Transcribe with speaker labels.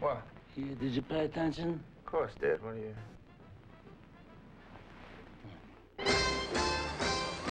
Speaker 1: What?
Speaker 2: You, did you pay attention?
Speaker 1: Of course, Dad. What are you...